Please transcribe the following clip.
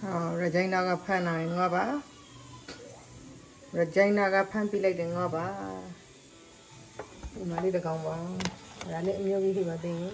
ဟောရဂျိုင်းနာကဖမ်းလာရင်ငါပါရဂျိုင်းနာကဖမ်းပြလိုက်တယ်ငါပါဒီမလေးတစ်ကောင်ပါဒါလည်းအမျိုးကြီးတွေပါသိရင်